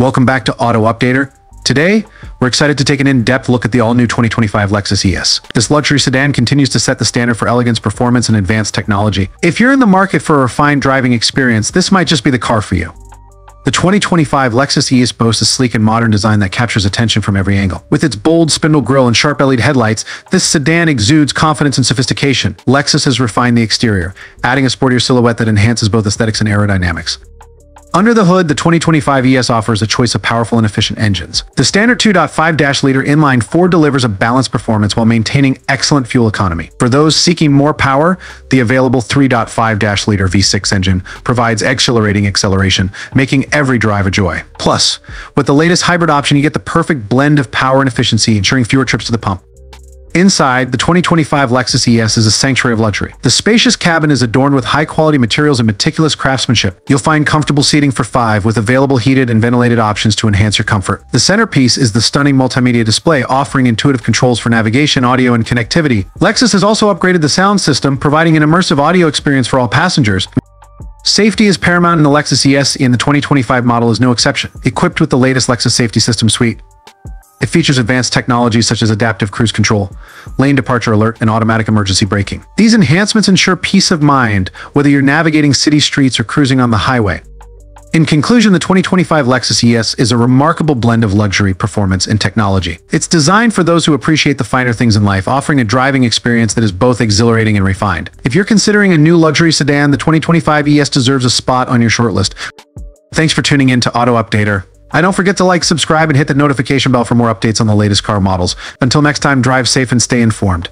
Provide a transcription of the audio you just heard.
Welcome back to Auto Updater. Today, we're excited to take an in-depth look at the all-new 2025 Lexus ES. This luxury sedan continues to set the standard for elegance, performance, and advanced technology. If you're in the market for a refined driving experience, this might just be the car for you. The 2025 Lexus ES boasts a sleek and modern design that captures attention from every angle. With its bold spindle grille and sharp LED headlights, this sedan exudes confidence and sophistication. Lexus has refined the exterior, adding a sportier silhouette that enhances both aesthetics and aerodynamics. Under the hood, the 2025 ES offers a choice of powerful and efficient engines. The standard 2.5-liter inline 4 delivers a balanced performance while maintaining excellent fuel economy. For those seeking more power, the available 3.5-liter V6 engine provides exhilarating acceleration, making every drive a joy. Plus, with the latest hybrid option, you get the perfect blend of power and efficiency, ensuring fewer trips to the pump. Inside, the 2025 Lexus ES is a sanctuary of luxury. The spacious cabin is adorned with high-quality materials and meticulous craftsmanship. You'll find comfortable seating for five with available heated and ventilated options to enhance your comfort. The centerpiece is the stunning multimedia display offering intuitive controls for navigation, audio, and connectivity. Lexus has also upgraded the sound system, providing an immersive audio experience for all passengers. Safety is paramount in the Lexus ES and the 2025 model is no exception. Equipped with the latest Lexus Safety System Suite, it features advanced technologies such as adaptive cruise control, lane departure alert, and automatic emergency braking. These enhancements ensure peace of mind whether you're navigating city streets or cruising on the highway. In conclusion, the 2025 Lexus ES is a remarkable blend of luxury, performance, and technology. It's designed for those who appreciate the finer things in life, offering a driving experience that is both exhilarating and refined. If you're considering a new luxury sedan, the 2025 ES deserves a spot on your shortlist. Thanks for tuning in to Auto Updater. I don't forget to like, subscribe, and hit the notification bell for more updates on the latest car models. Until next time, drive safe and stay informed.